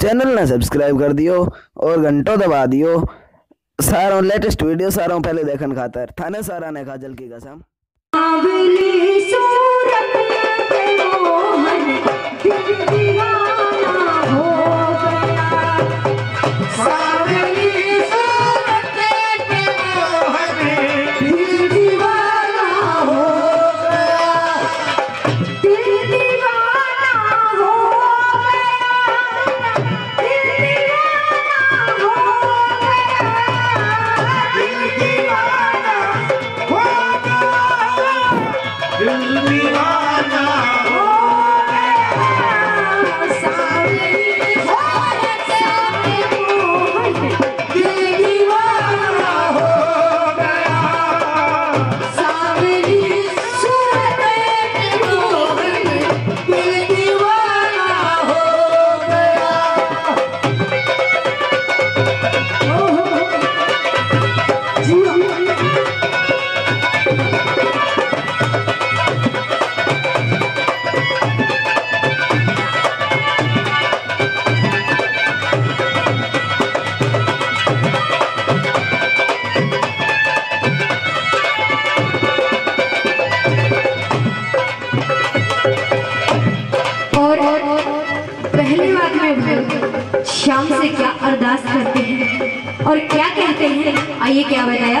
Channel ने subscribe कर दियो और घंटों दबा दियो। सारों लेटेस्ट वीडियो सारों पहले देखन खातर। थाने सारा ने खाजल की कसम। अरदास करते हैं। और क्या कहते हैं? आइए क्या बताया?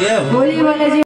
जय हो होली वाला जो